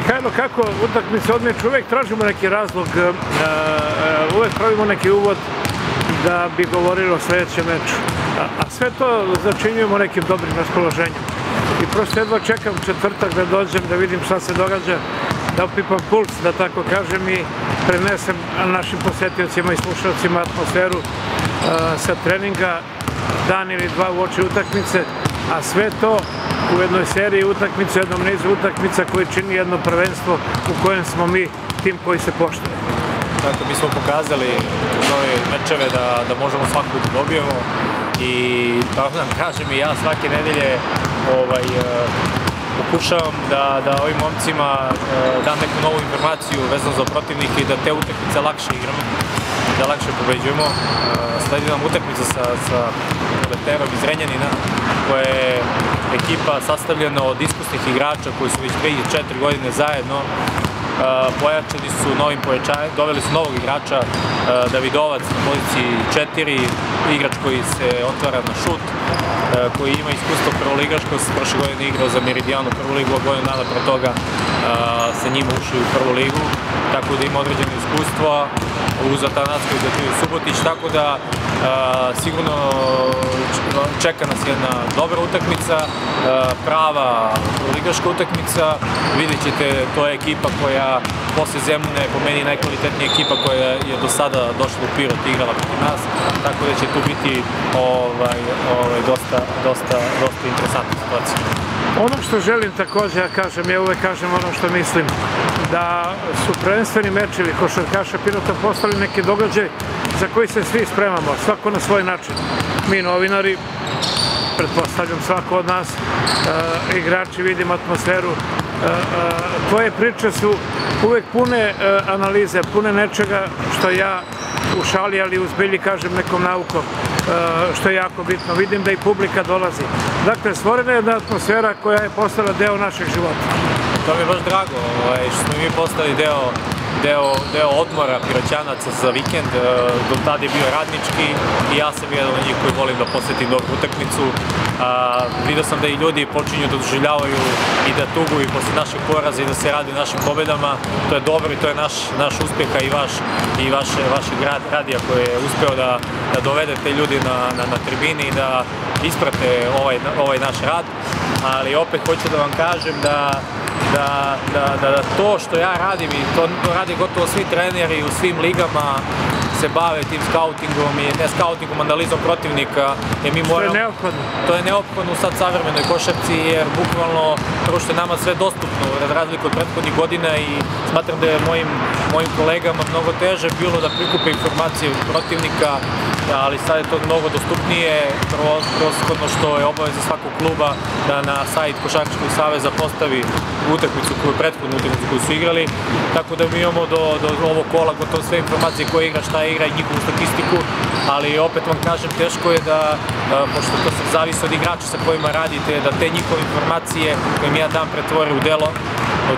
Mihajlo, kako utakmice odmeću, uvek tražimo neki razlog, e, e, uvek pravimo neki uvod da bi govorili o sledećem meču. A, sve to začinjujemo nekim dobrim raspoloženjem. I prosto jedva čekam četvrtak da dođem, da vidim šta se događa, da opipam puls, da tako kažem, i prenesem našim posetiocima i slušalcima atmosferu a, sa treninga dan ili dva u oči utakmice, a sve to u jednoj seriji utakmica, jednom nizu utakmica koji čini jedno prvenstvo u kojem smo mi tim koji se poštuje. Dakle, mi smo pokazali u ove mečeve da, da možemo svaku da dobijemo i tako da kažem i ja svake nedelje ovaj, uh, pokušavam da, da ovim momcima uh, dam neku novu informaciju vezano za protivnike i da te utakmice lakše igramo, da lakše pobeđujemo. Uh, sledi nam utakmica sa, sa Leterom iz Renjanina, koja je ekipa sastavljena od iskusnih igrača koji su već 3 i 4 godine zajedno pojačani su novim pojačanjem, doveli su novog igrača, Davidovac na poziciji 4, igrač koji se otvara na šut, koji ima iskustvo prvoligaško, prošle godine igrao za Meridijanu prvu ligu, a godinu dana pre toga sa njima ušli u prvu ligu, tako da ima određeno iskustvo uz Atanacko i Gatiju Subotić, tako da sigurno čeka nas jedna dobra utakmica, prava ligaška utakmica, vidjet ćete, to je ekipa koja posle Zemljine je po meni najkvalitetnija ekipa koja je do sada došla u Pirot i igrala protiv nas, tako da će tu biti ovaj, ovaj, dosta, dosta, dosta interesantna situacija. Ono što želim takođe, ja kažem, ja uvek kažem ono što mislim, da su prvenstveni mečevi košarkaša Pirota postali neki događaj za koji se svi spremamo, svako na svoj način. Mi novinari, pretpostavljam svako od nas, e, igrači, vidimo atmosferu, e, e, tvoje priče su uvek pune analize, pune nečega što ja u šali, ali u zbilji kažem nekom naukom, što je jako bitno. Vidim da i publika dolazi. Dakle, stvorena je jedna atmosfera koja je postala deo našeg života. To mi je baš drago, ovaj, što smo mi postali deo deo, deo odmora piroćanaca za vikend, e, do tada je bio radnički i ja sam jedan od njih koji volim da posetim dobru utakmicu. A, vidio sam da i ljudi počinju da doživljavaju i da tuguju posle naših poraza i da se radi našim pobedama. To je dobro i to je naš, naš uspjeha i vaš i vaše, vašeg rad, radija koji je uspeo da, da dovede te ljudi na, na, na tribini i da isprate ovaj, ovaj naš rad. Ali opet hoću da vam kažem da da, da, da, da to što ja radim i to, to radi gotovo svi treneri u svim ligama se bave tim skautingom i ne skautingom, analizom protivnika. Jer mi moramo, to je neophodno. To je neophodno sad savremenoj košarci jer bukvalno prvo što je nama sve dostupno za razliku od prethodnih godina i smatram da je mojim, mojim kolegama mnogo teže bilo da prikupe informacije od protivnika, ali sad je to mnogo dostupnije, proshodno što je obaveza svakog kluba da na sajt Košarkaškog saveza postavi utakmicu koju prethodnu utakmicu koju su igrali, tako da mi imamo do, do ovog kola gotovo sve informacije koje igra, šta igra i njihovu statistiku, ali opet vam kažem, teško je da, pošto to se zavisi od igrača sa kojima radite, da te njihove informacije koje mi ja dam pretvore u delo,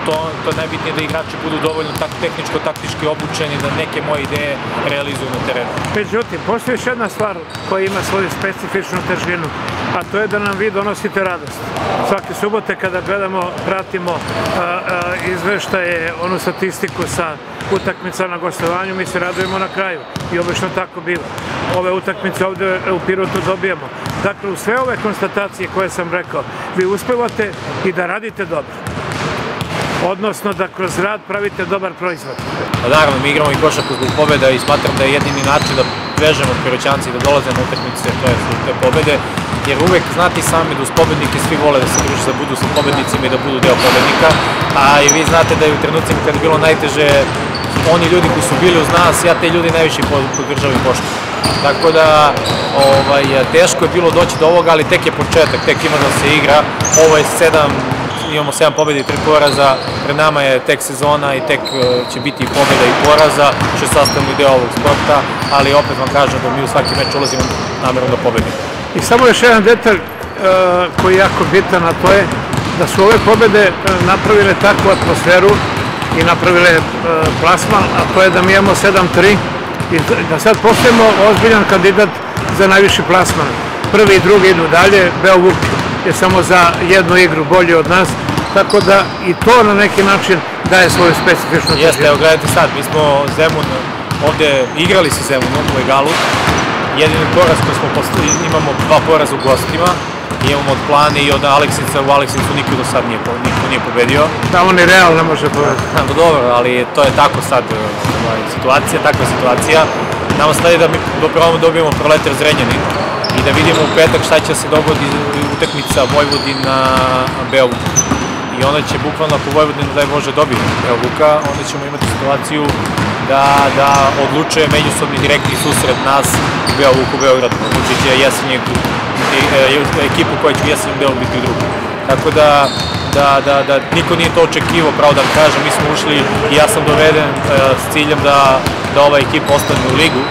to, to je najbitnije da igrači budu dovoljno tak, tehničko-taktički obučeni da neke moje ideje realizuju na terenu. Međutim, postoji još jedna stvar koja ima svoju specifičnu težinu, a to je da nam vi donosite radost. Svake subote kada gledamo, pratimo a, a, izveštaje, onu statistiku sa utakmica na gostovanju, mi se radujemo na kraju i obično tako biva. Ove utakmice ovde u Pirotu dobijamo. Dakle, u sve ove konstatacije koje sam rekao, vi uspevate i da radite dobro odnosno da kroz rad pravite dobar proizvod. Pa naravno, mi igramo i košarku zbog pobjeda i smatram da je jedini način da vežemo piroćanci da dolaze na utakmice, to je zbog te pobjede, jer uvek znate sami da uz pobednike svi vole da se druže, da budu sa pobednicima i da budu deo pobednika, a i vi znate da je u trenucima kada je bilo najteže oni ljudi koji su bili uz nas, ja te ljudi najviše podržavam i poštu. Tako da ovaj, teško je bilo doći do ovoga, ali tek je početak, tek ima da se igra. Ovo je sedam imamo 7 pobjeda i 3 poraza, pred nama je tek sezona i tek e, će biti pobjeda i poraza, što je sastavni deo ovog sporta, ali opet vam kažem da mi u svaki meč ulazimo namjerom da pobedimo. I samo još jedan detalj uh, koji je jako bitan, a to je da su ove pobjede e, napravile takvu atmosferu i napravile plasman, a to je da mi imamo 7-3 i da sad postajemo ozbiljan kandidat za najviši plasman. Prvi i drugi idu dalje, Beovuk je samo za jednu igru bolji od nas, tako da i to na neki način daje svoju specifičnu Jeste, evo gledajte sad, mi smo Zemun, ovde igrali sa Zemunom u Egalu, jedini poraz koji smo postali, imamo dva poraza u gostima, imamo od Plane i od Aleksica, u Aleksincu niko do sad nije, niko nije pobedio. Tamo ni Real ne može povedati. No dobro, ali to je tako sad ovaj, situacija, takva situacija. Nama sledi da mi probamo dobijemo proletar Zrenjanin i da vidimo u petak šta će se dogodi utakmica Vojvodina Beograd. Onda će bukvalno ako Vojvodina daj Bože dobije Beovuka, onda ćemo imati situaciju da, da odlučuje međusobni direktni susret nas u Beovuku, Beogradu. Odlučit će jesenjeg ekipu koja će u jesenjem delu biti druga. Tako da, da, da, da niko nije to očekivao, pravo da kažem, mi smo ušli i ja sam doveden e, s ciljem da, da ova ekipa ostane u ligu.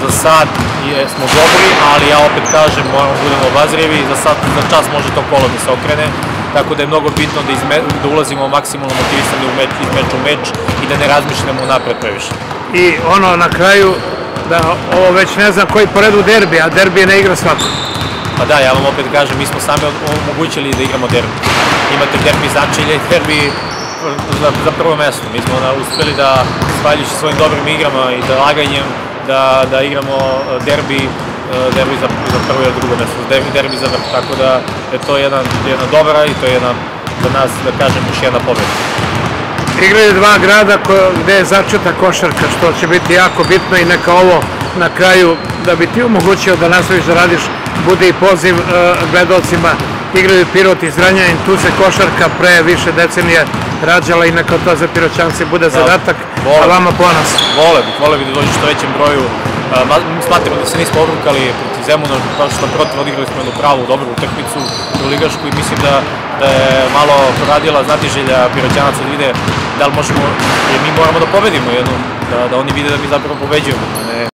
Za sad je, smo dobri, ali ja opet kažem, moramo da budemo obazrijevi, za sad, za čas može to kolo da se okrene, tako da je mnogo bitno da, izme, da ulazimo maksimalno motivisani u meč, iz meča u meč i da ne razmišljamo napred previše. I ono na kraju, da ovo već ne znam koji poredu derbi, a derbi ne igra svako. Pa da, ja vam opet kažem, mi smo sami omogućili da igramo derbi. Imate derbi začelje i derbi za, za prvo mesto. Mi smo na, uspeli da, svaljujući svojim dobrim igrama i dalaganjem, da, da igramo derbi derbi za, za prvo i drugo mesto, derbi, derbi za vrh, tako da je to jedna, jedna dobra i to je jedna, za nas, da kažem, još jedna pobjeda. Igraju dva grada gde je začeta košarka, što će biti jako bitno i neka ovo na kraju, da bi ti omogućio da nastaviš da radiš, bude i poziv uh, gledalcima. Igraju Pirot iz Ranjanin, tu se košarka pre više decenije rađala i neka to za Piroćanci bude zadatak, vole, a vama ponos. Vole bi, vole bi da dođu što većem broju. Smatramo da se nismo obrukali Zemuna, kao što protiv odigrali smo jednu pravu, dobru utakmicu u Ligašku i mislim da, da je malo poradila znatiželja Piroćanaca da vide da li možemo, jer mi moramo da pobedimo jednom, da, da oni vide da mi zapravo pobeđujemo, ne